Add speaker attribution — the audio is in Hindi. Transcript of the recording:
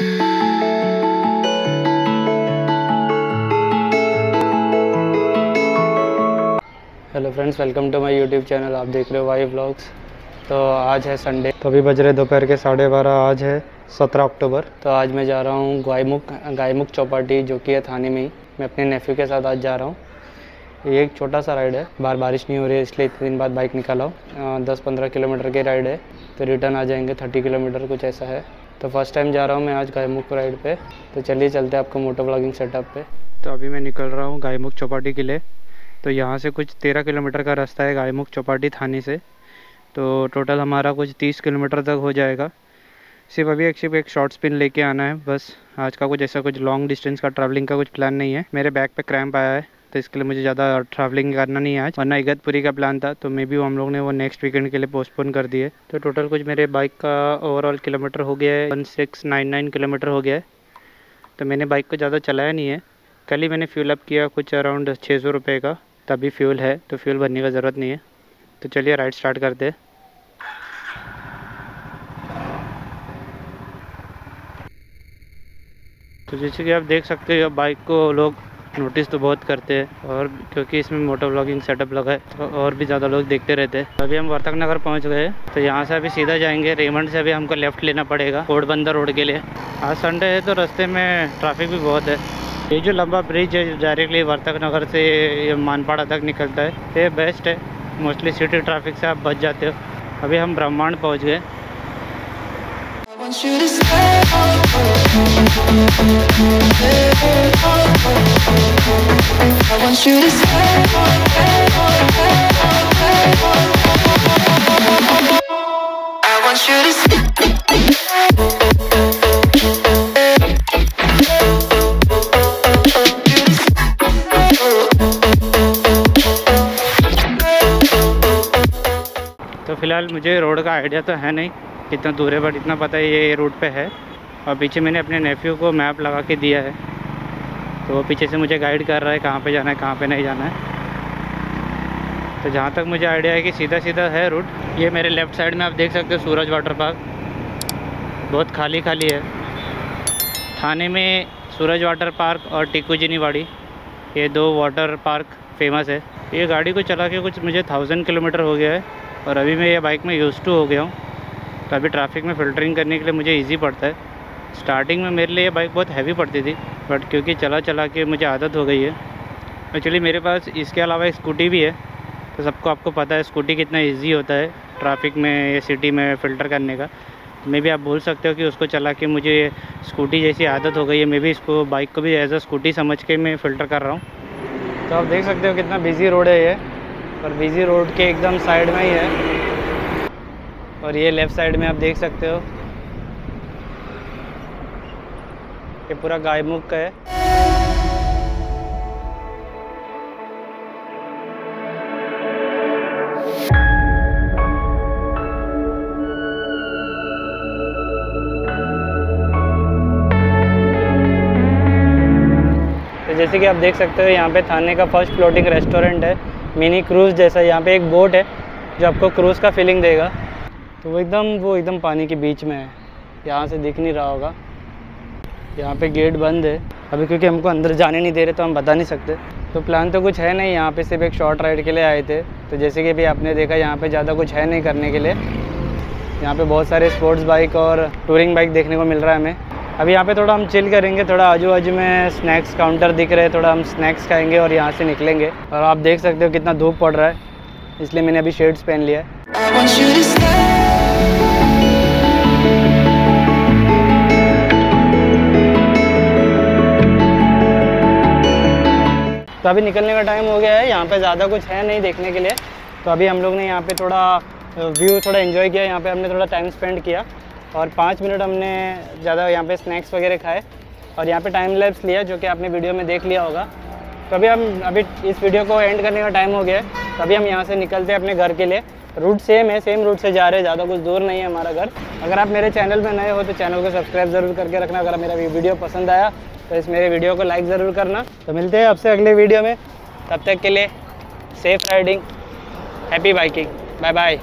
Speaker 1: Hello friends welcome to my YouTube channel आप देख रहे हो वाई ब्लॉग्स तो आज है संडे तो अभी बज रहे दोपहर के साढ़े बारह आज है सत्रह अक्टूबर। तो आज मैं जा रहा हूँ गायमुख गायमुख चौपाटी जो कि है थाने में ही। मैं अपने नेफ्यू के साथ आज जा रहा हूँ। ये एक छोटा सा राइड है। बार बारिश नहीं हो रही है इसलिए इतने दिन बाद बाइक निकाला हूँ। दस पंद्रह किलोमीटर की राइड है। तो रिटर्न आ जाएँगे थर्टी किलोमीटर कुछ ऐसा है। तो फ़र्स्ट टाइम जा रहा हूँ मैं आज गायमुख राइड पे। तो चलिए चलते हैं आपको मोटो ब्लॉगिंग सेटअप पे। तो अभी मैं निकल रहा हूँ गायमुख चौपाटी के लिए। तो यहाँ से कुछ तेरह किलोमीटर का रास्ता है गायमुख चौपाटी थाने से। तो टोटल हमारा कुछ तीस किलोमीटर तक हो जाएगा। सिर्फ़ अभी एक, सिर्फ़ एक शॉर्ट स्पिन लेके आना है, बस। आज का कुछ ऐसा कुछ लॉन्ग डिस्टेंस का ट्रैवलिंग का कुछ प्लान नहीं है। मेरे बैग पे क्रैम्प आया है। तो इसके लिए मुझे ज़्यादा ट्रैवलिंग करना नहीं है आज। वरना इगतपुरी का प्लान था तो मे बी हम लोग ने वो नेक्स्ट वीकेंड के लिए पोस्टपोन कर दिए। तो टोटल कुछ मेरे बाइक का ओवरऑल किलोमीटर हो गया है one six nine nine kilometre हो गया है। तो मैंने बाइक को ज़्यादा चलाया नहीं है। कल ही मैंने फ्यूल अप किया कुछ अराउंड छः सौ रुपये का, तभी फ्यूल है तो फ्यूल भरने का ज़रूरत नहीं है। तो चलिए राइड स्टार्ट करते हैं। तो जैसे कि आप देख सकते हो बाइक को लोग नोटिस तो बहुत करते हैं और क्योंकि इसमें मोटर ब्लॉगिंग सेटअप लगा है तो और भी ज़्यादा लोग देखते रहते हैं। अभी हम वर्तक नगर पहुँच गए तो यहाँ से अभी सीधा जाएँगे। रेमंड से अभी हमको लेफ़्ट लेना पड़ेगा कोटबंदर रोड के लिए। आज संडे है तो रास्ते में ट्रैफ़िक भी बहुत है। ये जो लंबा ब्रिज है डायरेक्टली वर्तक नगर से ये मानपाड़ा तक निकलता है। ये बेस्ट है मोस्टली सिटी ट्रैफ़िक से आप बच जाते हो। अभी हम ब्रह्मांड पहुँच गए। तो फ़िलहाल मुझे रोड का आइडिया तो है नहीं। कितना दूर है बट इतना पता है ये रूट पे है। और पीछे मैंने अपने नेफ्यू को मैप लगा के दिया है। तो वो पीछे से मुझे गाइड कर रहा है कहाँ पे जाना है, कहाँ पे नहीं जाना है। तो जहाँ तक मुझे आइडिया है कि सीधा सीधा है रूट ये मेरे लेफ़्ट साइड में आप देख सकते हो सूरज वाटर पार्क बहुत खाली खाली है। थाने में सूरज वाटर पार्क और टिक्कू वाड़ी ये दो वाटर पार्क फ़ेमस है। ये गाड़ी को चला के कुछ मुझे थाउज़ेंड किलोमीटर हो गया है। और अभी मैं ये बाइक में यूज़ टू हो गया हूँ। तो अभी ट्रैफ़िक में फ़िल्टरिंग करने के लिए मुझे इजी पड़ता है। स्टार्टिंग में मेरे लिए बाइक बहुत हैवी पड़ती थी बट क्योंकि चला चला के मुझे आदत हो गई है। एक्चुअली मेरे पास इसके अलावा स्कूटी भी है तो सबको आपको पता है स्कूटी कितना ईजी होता है ट्रैफ़िक में या सिटी में फ़िल्टर करने का। मे भी आप बोल सकते हो कि उसको चला के मुझे स्कूटी जैसी आदत हो गई है। मैं भी इसको बाइक को भी एज अ स्कूटी समझ के मैं फ़िल्टर कर रहा हूँ। तो आप देख सकते हो कितना बिज़ी रोड है ये और बिज़ी रोड के एकदम साइड में ही है। और ये लेफ़्ट साइड में आप देख सकते हो। ये पूरा गायमुख का है। तो जैसे कि आप देख सकते हो, यहाँ पे थाने का फ़र्स्ट फ्लोटिंग रेस्टोरेंट है मिनी क्रूज़ जैसा। यहाँ पे एक बोट है, जो आपको क्रूज़ का फीलिंग देगा। तो वो एकदम वो एकदम पानी के बीच में है। यहाँ से दिख नहीं रहा होगा। यहाँ पे गेट बंद है। अभी क्योंकि हमको अंदर जाने नहीं दे रहे तो हम बता नहीं सकते। तो प्लान तो कुछ है नहीं, यहाँ पे सिर्फ़ एक शॉर्ट राइड के लिए आए थे। तो जैसे कि अभी आपने देखा, यहाँ पे ज़्यादा कुछ है नहीं करने के लिए। यहाँ पे बहुत सारे स्पोर्ट्स बाइक और टूरिंग बाइक देखने को मिल रहा है हमें। अभी यहाँ पे थोड़ा हम चिल करेंगे, थोड़ा आजू बाजू में स्नैक्स काउंटर दिख रहे हैं, थोड़ा हम स्नैक्स खाएँगे और यहाँ से निकलेंगे। और आप देख सकते हो कितना धूप पड़ रहा है, इसलिए मैंने अभी शेड्स पहन लिया है। तो अभी निकलने का टाइम हो गया है, यहाँ पे ज़्यादा कुछ है नहीं देखने के लिए। तो अभी हम लोग ने यहाँ पे थोड़ा व्यू थोड़ा एंजॉय किया, यहाँ पे हमने थोड़ा टाइम स्पेंड किया। और पाँच मिनट हमने ज़्यादा यहाँ पे स्नैक्स वगैरह खाए। और यहाँ पे टाइम लैप्स लिया, जो कि आपने वीडियो में देख लिया होगा। तो अभी हम, अभी इस वीडियो को एंड करने का टाइम हो गया है। तो अभी हम यहाँ से निकलते हैं अपने घर के लिए। रूट सेम है सेम रूट से जा रहे हैं, ज़्यादा कुछ दूर नहीं है हमारा घर। अगर आप मेरे चैनल में नए हो तो चैनल को सब्सक्राइब ज़रूर करके रखना। अगर मेरा वीडियो पसंद आया तो इस मेरे वीडियो को लाइक ज़रूर करना। तो मिलते हैं आपसे अगले वीडियो में। तब तक के लिए safe riding happy biking bye bye